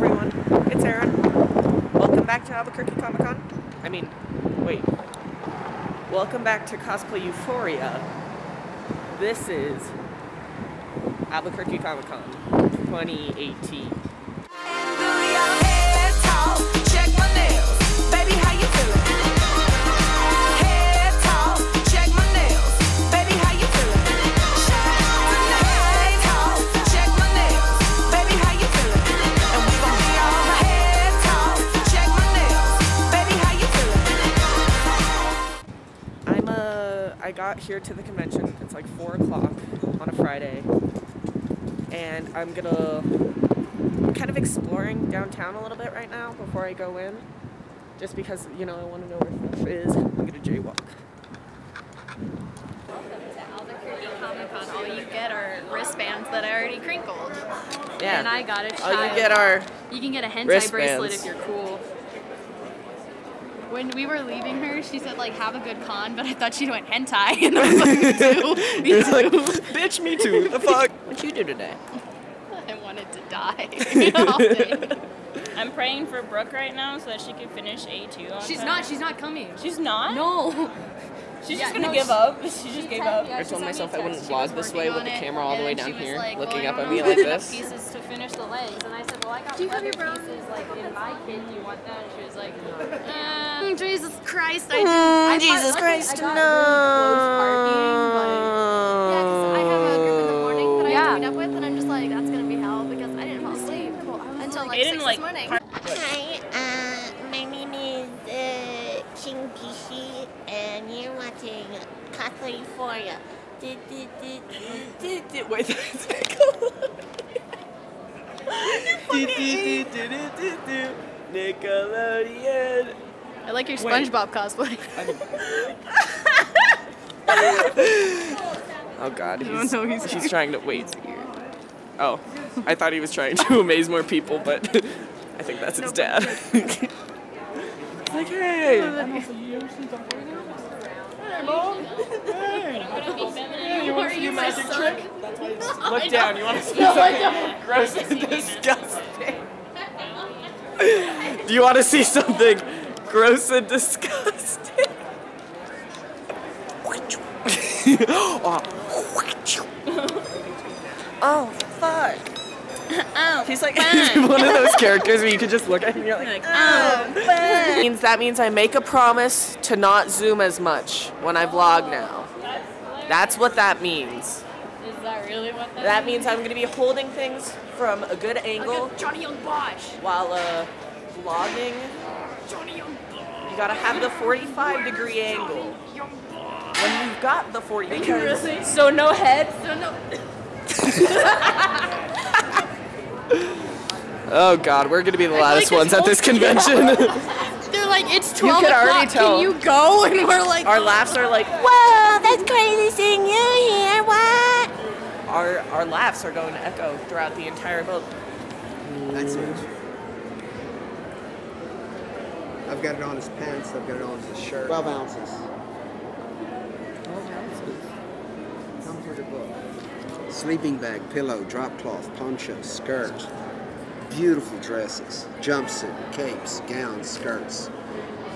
everyone, it's Erin. Welcome back to Albuquerque Comic Con. I mean, wait. Welcome back to Cosplay Euphoria. This is Albuquerque Comic Con 2018. Got here to the convention. It's like four o'clock on a Friday, and I'm gonna kind of exploring downtown a little bit right now before I go in, just because you know I want to know where stuff is. I'm gonna jaywalk. Albuquerque Comic Con, all you get are wristbands that are already crinkled. Yeah. And I got a Oh, you get our You can get a hentai wristbands. bracelet if you're cool. When we were leaving her, she said like have a good con, but I thought she went hentai, and I was like, me too, me It's like, bitch, me too. The fuck? What you do today? I wanted to die. I'm praying for Brooke right now so that she can finish A2 on she's time. not. She's not coming. She's not? No. She's Yeah, just gonna no, give she- up. She just gave up. I told myself I wouldn't She vlog this way with the camera all the way down here, like, looking well, up at me like if I have this. Pieces to finish the legs, and I said, well, I got Do you have leather your pieces like in my kit. Do you want that? And she was like, uh, Mm, Jesus Christ, I didn't. I thought- Jesus luckily Christ, I Du- Wait, that's Nickelodeon. Nickelodeon. I like your Wait. SpongeBob cosplay. Oh god, don't he's, know he's he's trying to wait. Oh, I thought he was trying to amaze more people, but I think that's his dad. He's like, hey, you want to see a magic trick? Look down. You want to see something gross and disgusting? Do you want to see something gross and disgusting? oh, fuck. Oh, He's like one of those characters where you could just look at him and you're like, oh, fuck. means that means I make a promise to not zoom as much when I vlog now. That's what that means. Is that really what that? That means I'm gonna be holding things from a good angle Johnny Yong Bosch. while uh, vlogging. johnny You gotta have the 45 degree angle. When you've got the 40 because So no head. So no. Oh god, we're gonna be the loudest like ones at this convention. They're like, it's 12 could already o'clock. tell. Can you go? And we're like, Our oh. laughs are like Whoa, that's crazy seeing you here. What? our our laughs are going to echo throughout the entire boat. That's it. I've got it on his pants. I've got it on his shirt. 12 ounces. Comes with a book. Sleeping bag, pillow, drop cloth, poncho, skirt. Beautiful dresses, jumpsuit, capes, gowns, skirts.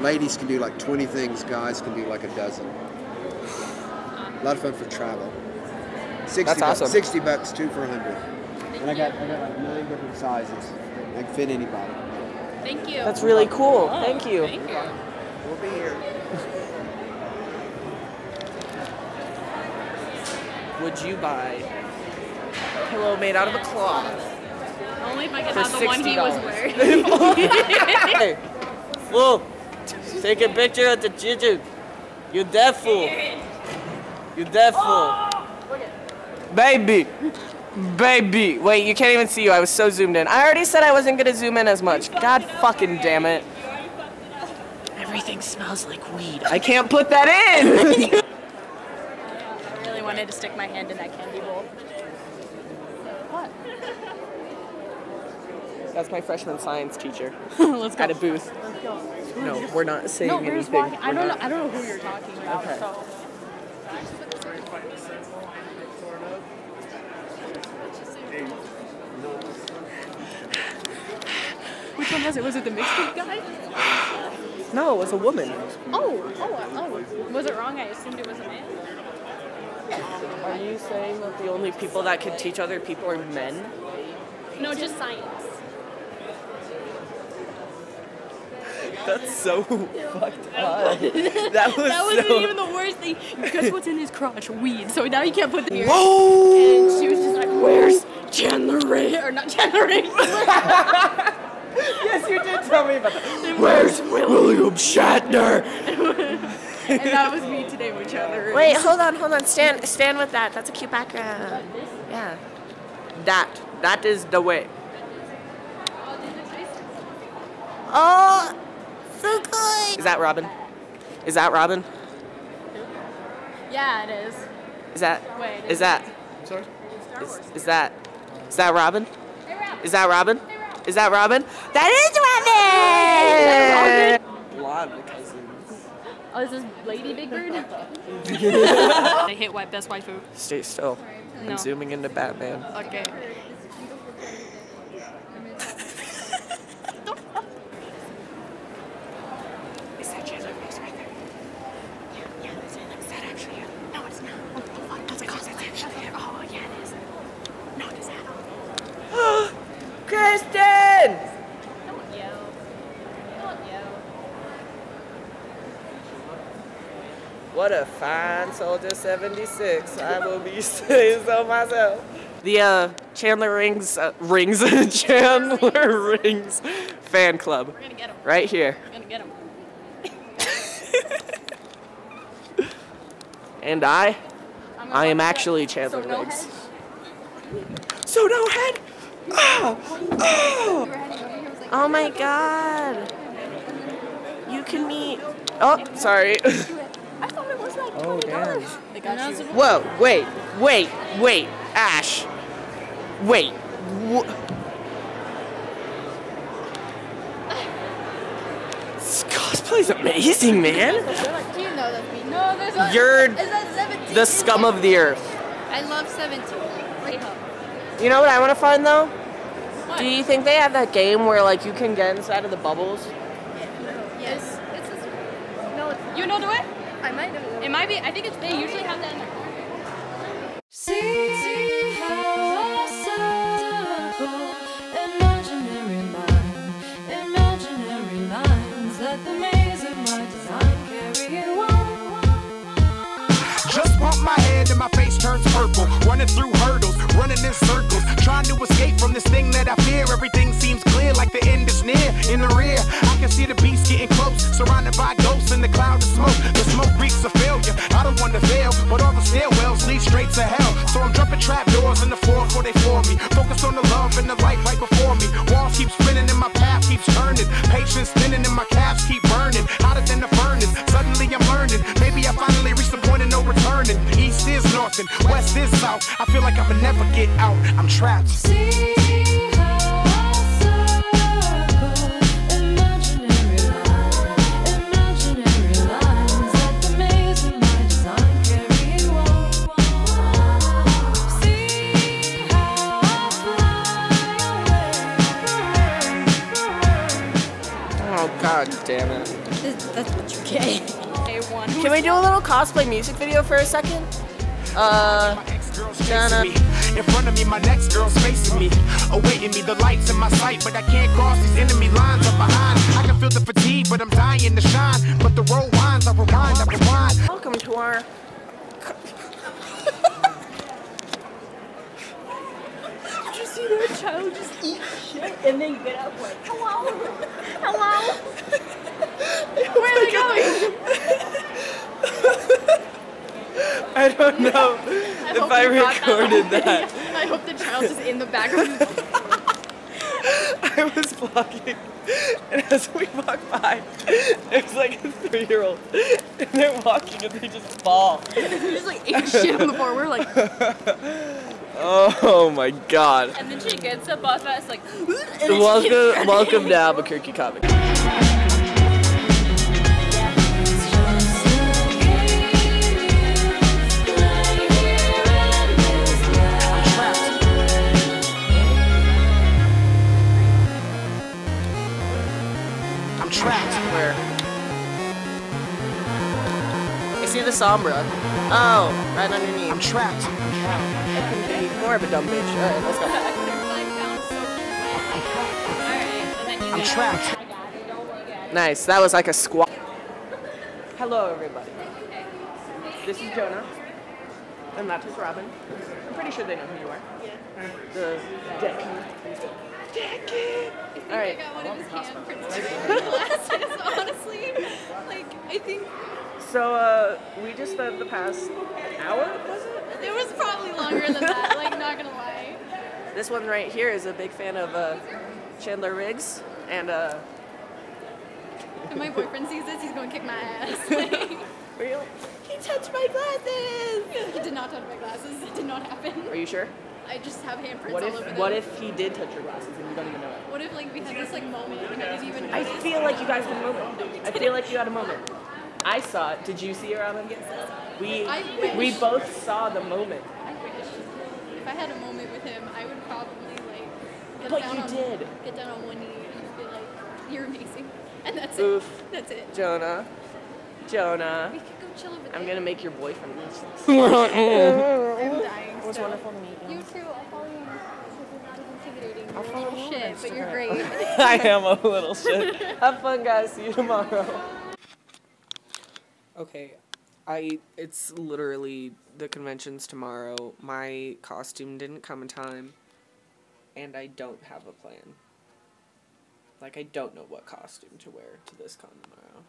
Ladies can do like 20 things, guys can do like a dozen. A lot of fun for travel. 60 That's bucks, awesome. 60 bucks, two for 100. And I got, I got like nine different sizes. I can fit anybody. thank you. That's really cool. Thank you. Thank you. We'll be here. Would you buy a pillow made out of a cloth Only if I could for have the one sixty he was dollars? wearing. hey, fool! Take a picture of the chicken. You deaf fool. You deaf fool. Baby. Baby. Wait, you can't even see you. I was so zoomed in. I already said I wasn't gonna zoom in as much. God fucking damn it. Everything smells like weed. I can't put that in. I really wanted to stick my hand in that candy bowl. That's my freshman science teacher Let's go. at a booth. No, we're not saying No, we're anything. just walking. I don't know. I don't know who you're talking about. Okay. So. Which one was it? Was it the mixed guy? No, it was a woman. Oh, oh, oh. Was it wrong? I assumed it was a man. Are you saying that the only people that can teach other people are men? No, just science. That's so fucked up. That was, That wasn't so. even the worst thing. Guess what's in his crotch? Weed. So now you can't put the here. Whoa! And she was just like, "Where's Chandler Ray?" Or not Chandler Ray. yes, you did tell me about that. Where's William Shatner? and that was me today with Chandler Ray. Wait, hold on, hold on. Stand, stand with that. That's a cute background. Yeah. That. That is the way. Oh, so good. Is that Robin? Is that Robin? Yeah, it is. Is that? Wait, Is that? Star Is, Wars. is that? Is that Robin? Hey, Rob. Is that Robin? Hey, Rob. Is that Robin? That is Robin. A lot cousins. Oh, is this Lady Big Bird? they hit white best waifu. Stay still. No. I'm zooming into Batman. Okay. Is that Chandler Riggs right there? Yeah, yeah, that's it. Is that actually him? No, it's not. What the fuck? That's a cosplay. actually him. Oh, yeah, it is. No, it is Adam. Kristen! Don't yell. Don't yell. What a fine soldier 76. I will be saying so myself. The uh, Chandler Rings, uh, Rings, Chandler Rings fan club. We're gonna get him. Right here. We're gonna get him. And I, I'm I am actually Chandler So no Riggs. head? So no head! Oh! Oh! Oh my god. You can meet. Oh, sorry. I thought it was like Oh, damn. They got you. Whoa, wait, wait, wait, Ash. Wait. Wh- this cosplay's amazing, man. You know that's me? No, there's a. You're Is that 17? the scum of the earth. I love 17. You know what I want to find though? What? Do you think they have that game where like you can get inside of the bubbles? Yes. It's, it's no, it's You know the way? I might know. It might be. I think it's. They usually have that in their See Trying to escape from this thing that I fear. Everything seems clear, like the end is near. In the rear, I can see the beast getting close. Surrounded by don't to fail, but all the stairwells lead straight to hell. So I'm jumping trap doors in the floor before they floor me. Focus on the love and the light right before me. Walls keep spinning and my path keeps turning. Patience thinning and my calves keep burning. Hotter than the furnace. Suddenly I'm learning. Maybe I finally reached the point of no returning. East is north and west is south. I feel like I'ma never get out. I'm trapped. See cosplay music video for a second? Uh, My ex-girl's chasing me. In front of me, my next girl's facing me. Awaiting me, the lights in my sight. But I can't cross these enemy lines up behind. I can feel the fatigue, but I'm dying to shine. But the road winds, I rewind, I rewind. welcome to our. Did you see that child just eat shit and then get up like, hello? Hello? Where are they going? I don't know if I got that recorded that. I hope the child is in the background. I was vlogging, and as we walk by, there's like a three-year-old, and they're walking and they just fall. we just like ate shit on the floor. We're like, Oh my god. And then she gets up off us like, and then she gets Welcome, welcome to Albuquerque Comic. I the Sombra. Oh, right underneath. I'm trapped. I couldn't be more of a dumb bitch. Alright, let's go. I'm trapped. Nice. That was like a squat. Hello, everybody. This is Jonah. And that is Robin. I'm pretty sure they know who you are. Yeah. The deck. Decky. I Alright. got one of his handprints glasses, honestly. Like, I think So, uh, we just spent the past hour, was it? it was probably longer than that, like, not gonna lie. This one right here is a big fan of uh, Chandler Riggs. And, uh, If my boyfriend sees this, he's gonna kick my ass. Like, real? He touched my glasses! he did not touch my glasses. It did not happen. Are you sure? I just have handprints What all if over them. what if he did touch your glasses and you don't even know it? What if like we had this like moment and I didn't even know? I feel like you guys had a moment. I feel like you had a moment. I saw it. Did you see it, Robin? We I we wish. both saw the moment. I wish. If I had a moment with him, I would probably like get But down you on did. get down on one knee and be like, "You're amazing," and that's Oof. it. That's it. Jonah. Jonah. We could go chill over there. I'm gonna make your boyfriend listen. I'm dying. It was still. wonderful to meet you. You too. I'll follow you on Instagram because you're not intimidating. You're a little shit, but you're great. I am a little shit. Have fun, guys. See you tomorrow. Okay, I it's literally the convention's tomorrow. My costume didn't come in time, and I don't have a plan. Like I don't know what costume to wear to this con tomorrow.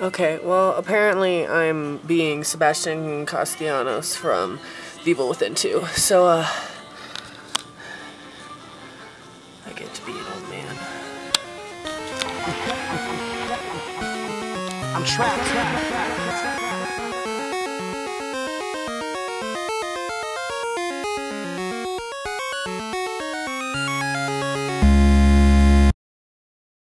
Okay, well, apparently I'm being Sebastian Castellanos from The Evil Within 2. So, uh. I get to be an old man. I'm trapped.